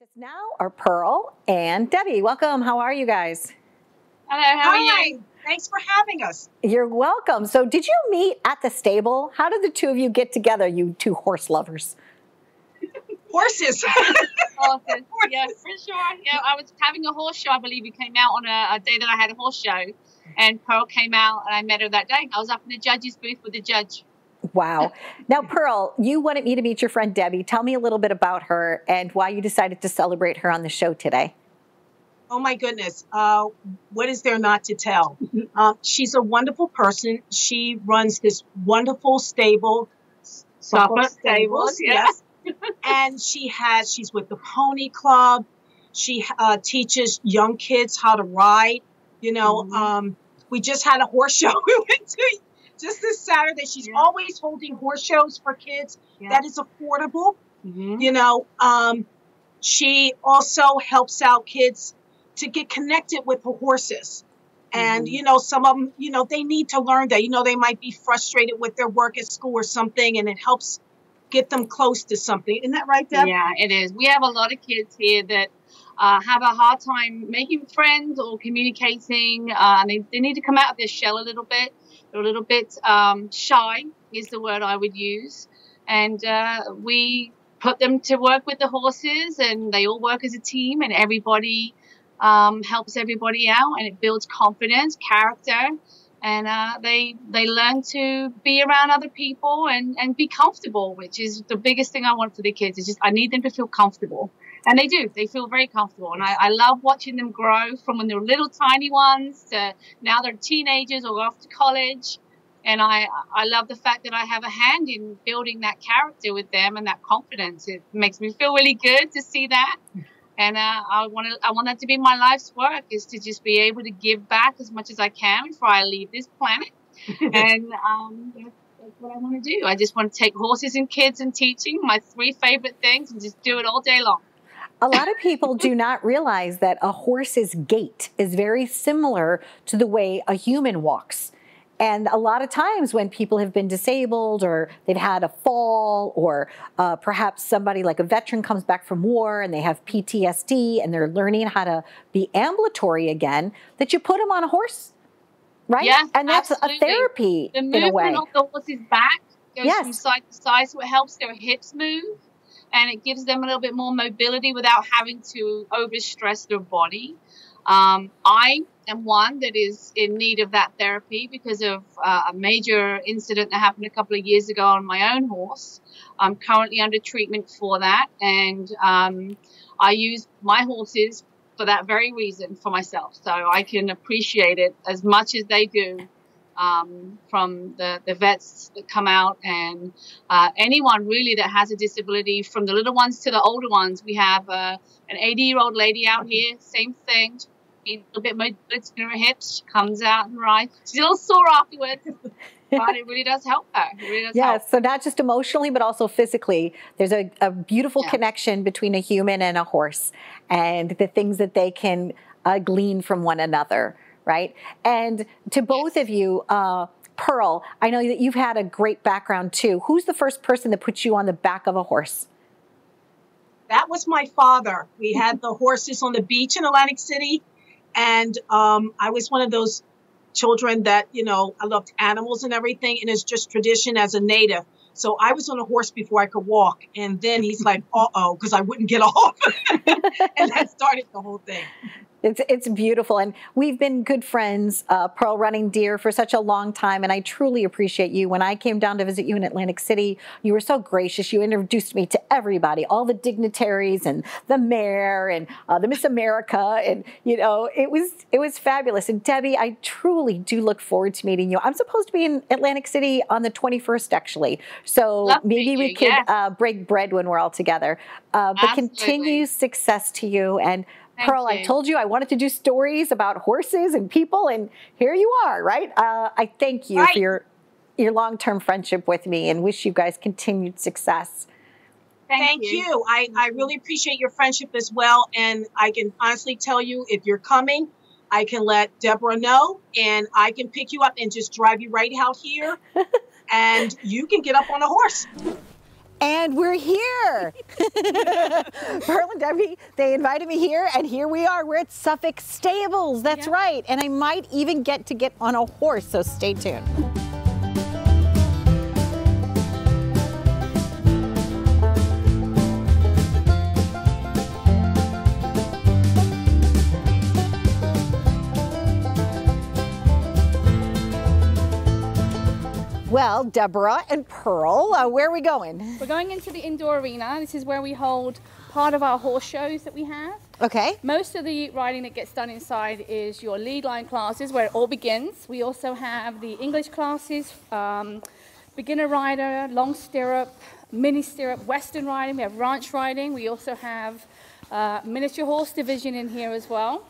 With us now are Pearl and Debbie. Welcome. How are you guys? Hello, how Hi. are you? Thanks for having us. You're welcome. So, did you meet at the stable? How did the two of you get together, you two horse lovers? Horses. Horses. Yeah, for sure. Yeah, I was having a horse show. I believe you came out on a, a day that I had a horse show, and Pearl came out, and I met her that day. I was up in the judge's booth with the judge. Wow. Now, Pearl, you wanted me to meet your friend Debbie. Tell me a little bit about her and why you decided to celebrate her on the show today. oh my goodness. Uh, what is there not to tell? Uh, she's a wonderful person. She runs this wonderful stable, Suffolk Stables, yeah. yes. and she has, she's with the Pony Club. She uh, teaches young kids how to ride. You know, Mhm. um, we just had a horse show we went to just this Saturday. She's Yeah. always holding horse shows for kids Yeah. that is affordable. Mhm. you know um, she also helps out kids to get connected with the horses and Mhm. you know some of them you know they need to learn that you know they might be frustrated with their work at school or something and it helps get them close to something isn't that right Deb? Yeah, it is. We have a lot of kids here that uh, have a hard time making friends or communicating. Uh, and they, they need to come out of their shell a little bit. A little bit um, shy, is the word I would use. And uh, we put them to work with the horses, and they all work as a team, and everybody um, helps everybody out, and it builds confidence, character. And uh, they they learn to be around other people and, and be comfortable, which is the biggest thing I want for the kids. Is just I need them to feel comfortable, and they do. They feel very comfortable, and I, I love watching them grow from when they're little tiny ones to now they're teenagers or off to college. And I I love the fact that I have a hand in building that character with them and that confidence. It makes me feel really good to see that. And uh, I want to, I want that to be my life's work is to just be able to give back as much as I can before I leave this planet. and um, that's, that's what I want to do. I just want to take horses and kids and teaching, my three favorite things, and just do it all day long. A lot of people do not realize that a horse's gait is very similar to the way a human walks. And a lot of times, when people have been disabled or they've had a fall, or uh, perhaps somebody like a veteran comes back from war and they have PTSD and they're learning how to be ambulatory again, that you put them on a horse, right? Yeah, and that's absolutely. a therapy The in a way. The movement of the horse's back goes Yes. from side to side, so it helps their hips move and it gives them a little bit more mobility without having to overstress their body. Um, I am one that is in need of that therapy because of uh, a major incident that happened a couple of years ago on my own horse. I'm currently under treatment for that, and um, I use my horses for that very reason for myself, so I can appreciate it as much as they do um, from the, the vets that come out and uh, anyone really that has a disability, from the little ones to the older ones. We have uh, an 80 year old lady out here, same thing. A little bit mobility in her hips. She comes out and rides. She's a little sore afterwards, but it really does help her. It really does help. So not just emotionally, but also physically. There's a, a beautiful Yeah. connection between a human and a horse and the things that they can uh, glean from one another, right? And to both of you, uh, Pearl, I know that you've had a great background too. Who's the first person that put you on the back of a horse? that was my father we had the horses on the beach in atlantic city and um, i was one of those children that you know i loved animals and everything and it's just tradition as a native so i was on a horse before i could walk and then he's like uh-oh because i wouldn't get off and that started the whole thing It's it's beautiful, and we've been good friends, uh, Pearl Running Deer, for such a long time, and I truly appreciate you. When I came down to visit you in Atlantic City, you were so gracious. You introduced me to everybody, all the dignitaries, and the mayor, and uh, the Miss America, and you know, it was it was fabulous. And Debbie, I truly do look forward to meeting you. I'm supposed to be in Atlantic City on the 21st, actually, so Love maybe we you, could yes. uh, break bread when we're all together. Uh, but Absolutely. continued success to you and. Thank Pearl, I told you I wanted to do stories about horses and people, and here you are, right? Uh, I thank you Right. for your your long term friendship with me, and wish you guys continued success. Thank, you. I, I really appreciate your friendship as well. And I can honestly tell you if you're coming, I can let Deborah know and I can pick you up and just drive you right out here. and you can get up on a horse. And we're here. Pearl and Debbie, they invited me here, and here we are. We're at Suffolk Stables. That's Yeah. right. And I might even get to get on a horse, so stay tuned. Well, Deborah and Pearl, uh, where are we going? We're going into the indoor arena. This is where we hold part of our horse shows that we have. Okay. Most of the riding that gets done inside is your lead line classes where it all begins. We also have the English classes, um, beginner rider, long stirrup, mini stirrup, western riding. We have ranch riding. We also have uh, miniature horse division in here as well.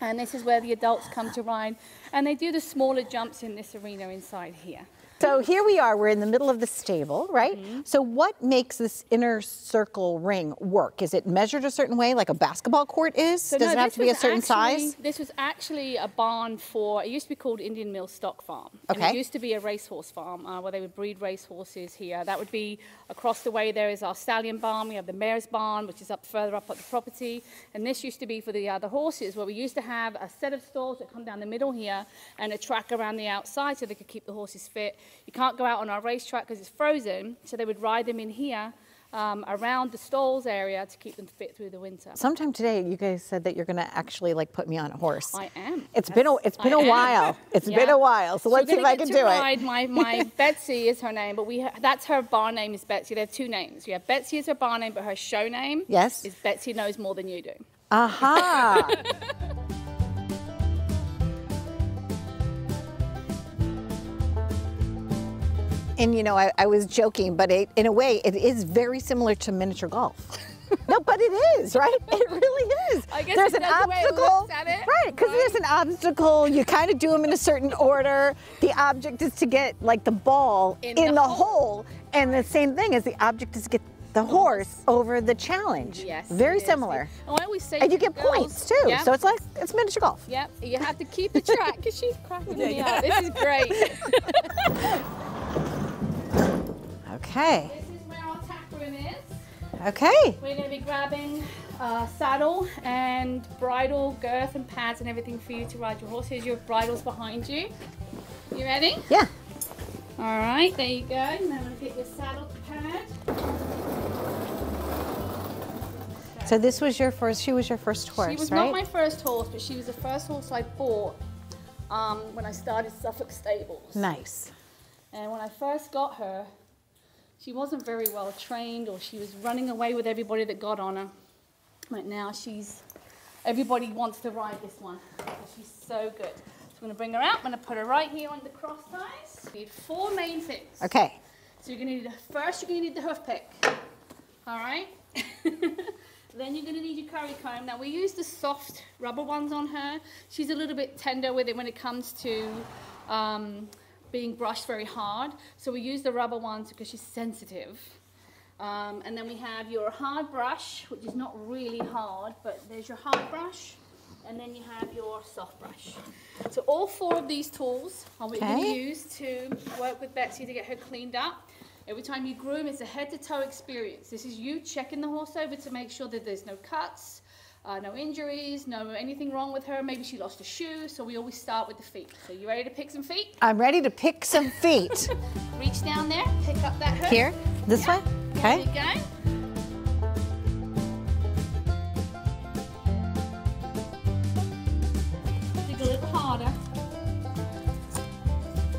And this is where the adults come to ride. And they do the smaller jumps in this arena inside here. So here we are, we're in the middle of the stable, right? Mm-hmm. So what makes this inner circle ring work? Is it measured a certain way, like a basketball court is? So Does no, it have to be a certain actually- size? This was actually a barn for, it used to be called Indian Mill Stock Farm. Okay. it used to be a racehorse farm uh, where they would breed racehorses here. That would be across the way there is our stallion barn. We have the mare's barn, which is up further up at the property. And this used to be for the other horses, where we used to have a set of stalls that come down the middle here and a track around the outside so they could keep the horses fit. You can't go out on our racetrack because it's frozen, so they would ride them in here. Um, around the stalls area to keep them fit through the winter. Sometime today, you guys said that you're going to actually like put me on a horse. I am. It's been a it's been I a am. while. It's been a while. So, let's see if I can do to it. ride My, my Betsy is her name, but we ha- that's her barn name is Betsy. They have two names. Yeah, Betsy is her barn name, but her show name Yes. is Betsy knows more than you do. Aha. and you know, I, I was joking, but it, in a way, it is very similar to miniature golf. no, but it is, right? It really is. I guess there's an does the way it obstacle, looks at it, right? Because right? there's an obstacle. You kind of do them in a certain order. The object is to get like the ball In in, the the, hole. hole, and the same thing is the object is to get the horse over the challenge. Yes. very similar. And I always say And you get girls- points too. Yep, So it's like it's miniature golf. yep. You have to keep the track because she's cracking me up. This is great. Okay. this is where our tack room is. Okay. We're going to be grabbing uh, saddle and bridle, girth and pads and everything for you to ride your horse. Here's your bridles behind you. You ready? Yeah. All right, there you go. Now I'm going to get your saddle pad. So this was your first. She was your first horse, She was right? not my first horse, but she was the first horse I bought um, when I started Suffolk Stables. nice. And when I first got her, she wasn't very well trained, or she was running away with everybody that got on her. But now she's, everybody wants to ride this one. She's so good. So I'm going to bring her out. I'm going to put her right here on the cross ties. You need four main things. Okay. So you're going to need, the, first you're going to need the hoof pick. All right? then you're going to need your curry comb. Now we use the soft rubber ones on her. She's a little bit tender with it when it comes to um, being brushed very hard. So we use the rubber ones because she's sensitive. Um, and then we have your hard brush, which is not really hard, but there's your hard brush. And then you have your soft brush. So all four of these tools are what you're going to Okay. use to work with Betsy to get her cleaned up. Every time you groom, it's a head to toe experience. This is you checking the horse over to make sure that there's no cuts, uh, no injuries, no anything wrong with her. Maybe she lost a shoe, so we always start with the feet. So you ready to pick some feet? I'm ready to pick some feet. Reach down there, pick up that. Here, this way. There Okay. you go. Dig a little harder.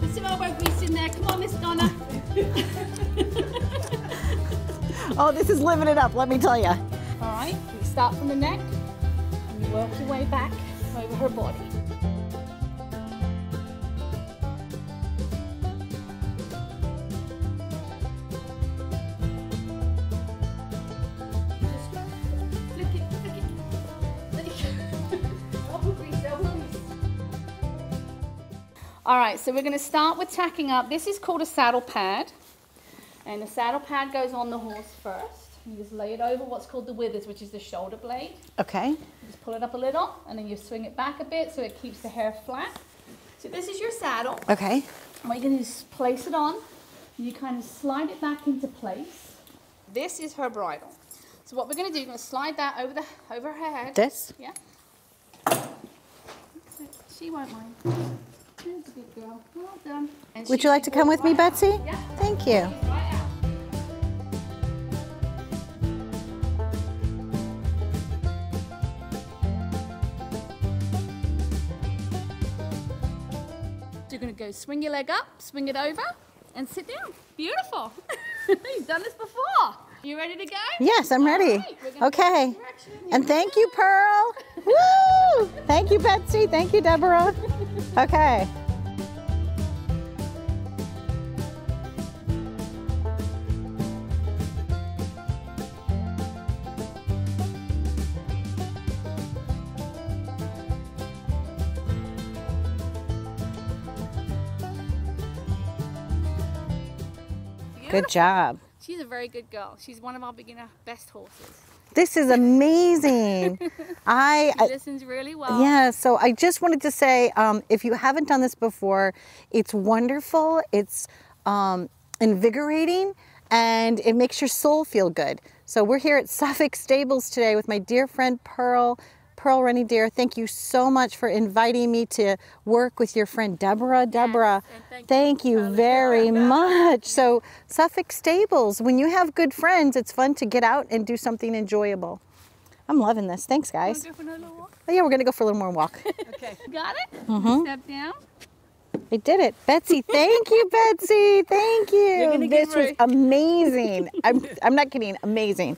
Put some elbow grease in there. Come on, Miss Donna. Oh, this is living it up. Let me tell you. All right, start from the neck and you work your way back over her body. Just flick it, flick it. Let it go. Elbow grease, elbow grease. All right, so we're going to start with tacking up. This is called a saddle pad. And the saddle pad goes on the horse first. You just lay it over what's called the withers, which is the shoulder blade. Okay. Just pull it up a little, and then you swing it back a bit so it keeps the hair flat. So this is your saddle. Okay. What you're going to do is place it on. You kind of slide it back into place. This is her bridle. So what we're going to do, we're going to slide that over the over her head. This? Yeah. She won't mind. She's a good girl. Well done. And Would you like to come with me, right. Betsy? Yeah. Thank you. So you're going to go swing your leg up, swing it over, and sit down. Beautiful. You've done this before. You ready to go? Yes, I'm ready. right, Okay. go this direction. And thank you, Pearl. Woo! Thank you, Betsy. Thank you, Deborah. Okay. Good job. She's a very good girl. She's one of our beginner best horses. This is amazing. I, She listens really well. Yeah, so I just wanted to say um, if you haven't done this before, it's wonderful, it's um, invigorating, and it makes your soul feel good. So we're here at Suffolk Stables today with my dear friend Pearl. Pearl Running Deer, thank you so much for inviting me to work with your friend Deborah. Deborah, and thank thank you, you very much. So, Suffolk Stables, when you have good friends, it's fun to get out and do something enjoyable. I'm loving this. Thanks, guys. go for another walk? Oh, yeah, we're gonna go for a little more walk. Okay. Got it? Mm -hmm. Step down. I did it, Betsy. Thank you, Betsy. Thank you. This was amazing. I'm I'm not kidding. Amazing.